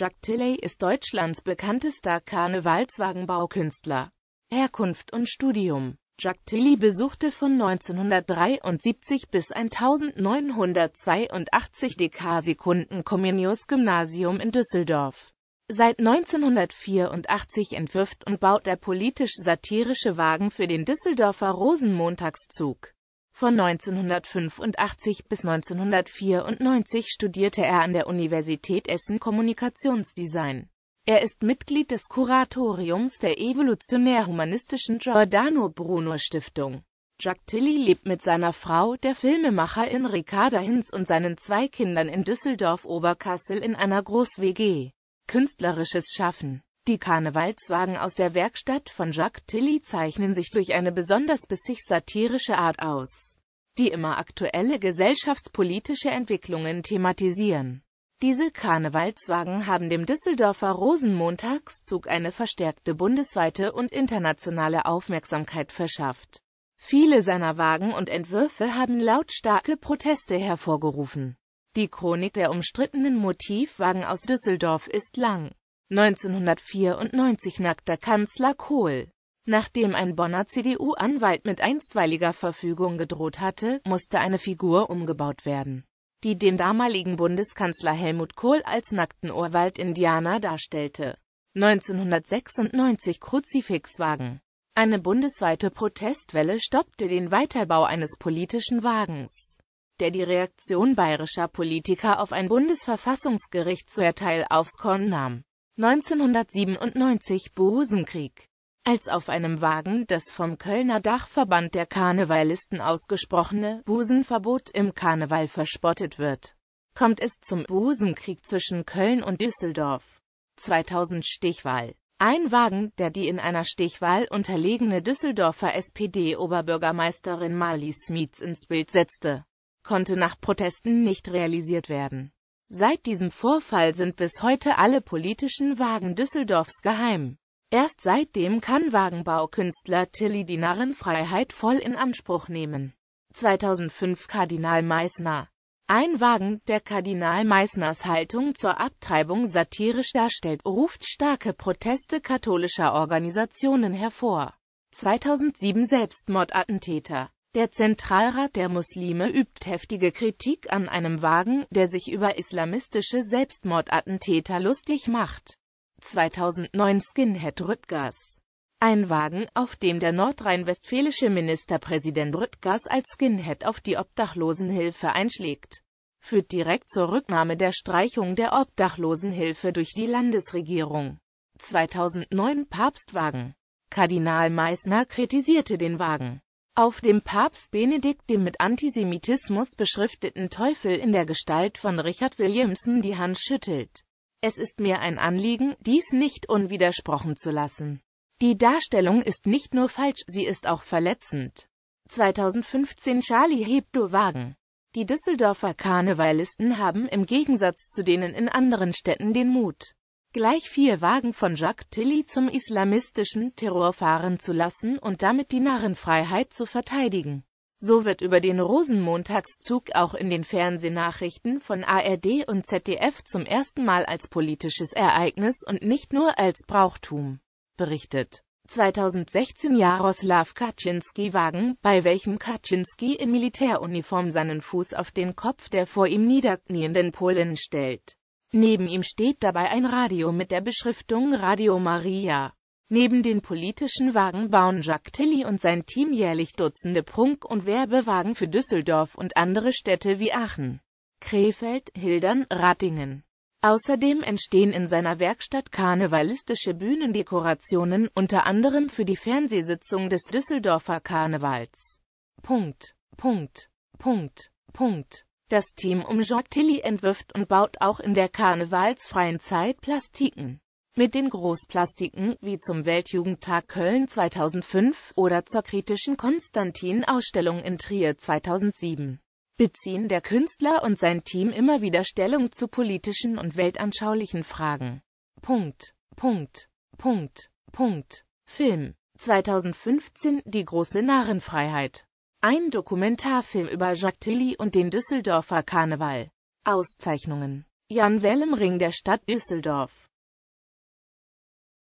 Jacques Tilley ist Deutschlands bekanntester Karnevalswagenbaukünstler. Herkunft und Studium Jacques Tilley besuchte von 1973 bis 1982 Dekasekunden Comenius Gymnasium in Düsseldorf. Seit 1984 entwirft und baut er politisch-satirische Wagen für den Düsseldorfer Rosenmontagszug. Von 1985 bis 1994 studierte er an der Universität Essen Kommunikationsdesign. Er ist Mitglied des Kuratoriums der evolutionär-humanistischen Giordano Bruno Stiftung. Jacques Tilley lebt mit seiner Frau, der Filmemacherin Ricarda Hinz und seinen zwei Kindern in Düsseldorf-Oberkassel in einer Groß-WG. Künstlerisches Schaffen Die Karnevalswagen aus der Werkstatt von Jacques Tilly zeichnen sich durch eine besonders bissig-satirische Art aus, die immer aktuelle gesellschaftspolitische Entwicklungen thematisieren. Diese Karnevalswagen haben dem Düsseldorfer Rosenmontagszug eine verstärkte bundesweite und internationale Aufmerksamkeit verschafft. Viele seiner Wagen und Entwürfe haben lautstarke Proteste hervorgerufen. Die Chronik der umstrittenen Motivwagen aus Düsseldorf ist lang. 1994 nackter Kanzler Kohl. Nachdem ein Bonner CDU-Anwalt mit einstweiliger Verfügung gedroht hatte, musste eine Figur umgebaut werden, die den damaligen Bundeskanzler Helmut Kohl als nackten Urwald-Indianer darstellte. 1996 Kruzifixwagen. Eine bundesweite Protestwelle stoppte den Weiterbau eines politischen Wagens der die Reaktion bayerischer Politiker auf ein Bundesverfassungsgerichtsurteil aufs Korn nahm. 1997 Busenkrieg. Als auf einem Wagen das vom Kölner Dachverband der Karnevalisten ausgesprochene Busenverbot im Karneval verspottet wird, kommt es zum Busenkrieg zwischen Köln und Düsseldorf. 2000 Stichwahl. Ein Wagen, der die in einer Stichwahl unterlegene Düsseldorfer SPD-Oberbürgermeisterin Marlies Smits ins Bild setzte konnte nach Protesten nicht realisiert werden. Seit diesem Vorfall sind bis heute alle politischen Wagen Düsseldorfs geheim. Erst seitdem kann Wagenbaukünstler Tilly die Narrenfreiheit voll in Anspruch nehmen. 2005 Kardinal Meissner ein Wagen, der Kardinal Meißners Haltung zur Abtreibung satirisch darstellt, ruft starke Proteste katholischer Organisationen hervor. 2007 Selbstmordattentäter der Zentralrat der Muslime übt heftige Kritik an einem Wagen, der sich über islamistische Selbstmordattentäter lustig macht. 2009 Skinhead Rüttgers ein Wagen, auf dem der nordrhein-westfälische Ministerpräsident Rüttgers als Skinhead auf die Obdachlosenhilfe einschlägt, führt direkt zur Rücknahme der Streichung der Obdachlosenhilfe durch die Landesregierung. 2009 Papstwagen Kardinal Meissner kritisierte den Wagen auf dem Papst Benedikt dem mit Antisemitismus beschrifteten Teufel in der Gestalt von Richard Williamson die Hand schüttelt. Es ist mir ein Anliegen, dies nicht unwidersprochen zu lassen. Die Darstellung ist nicht nur falsch, sie ist auch verletzend. 2015 Charlie Hebdo Wagen Die Düsseldorfer Karnevalisten haben im Gegensatz zu denen in anderen Städten den Mut, gleich vier Wagen von Jacques Tilly zum islamistischen Terror fahren zu lassen und damit die Narrenfreiheit zu verteidigen. So wird über den Rosenmontagszug auch in den Fernsehnachrichten von ARD und ZDF zum ersten Mal als politisches Ereignis und nicht nur als Brauchtum berichtet. 2016 Jaroslav Kaczynski-Wagen, bei welchem Kaczynski in Militäruniform seinen Fuß auf den Kopf der vor ihm niederknienden Polen stellt. Neben ihm steht dabei ein Radio mit der Beschriftung Radio Maria. Neben den politischen Wagen bauen Jacques Tilly und sein Team jährlich Dutzende Prunk- und Werbewagen für Düsseldorf und andere Städte wie Aachen, Krefeld, Hildern, Rattingen. Außerdem entstehen in seiner Werkstatt karnevalistische Bühnendekorationen, unter anderem für die Fernsehsitzung des Düsseldorfer Karnevals. Punkt, Punkt, Punkt, Punkt. Das Team um Jacques Tilly entwirft und baut auch in der karnevalsfreien Zeit Plastiken. Mit den Großplastiken, wie zum Weltjugendtag Köln 2005 oder zur kritischen Konstantin-Ausstellung in Trier 2007, beziehen der Künstler und sein Team immer wieder Stellung zu politischen und weltanschaulichen Fragen. Punkt, Punkt, Punkt, Punkt. Film 2015 Die große Narrenfreiheit ein Dokumentarfilm über Jacques Tilly und den Düsseldorfer Karneval. Auszeichnungen Jan Wellem Ring der Stadt Düsseldorf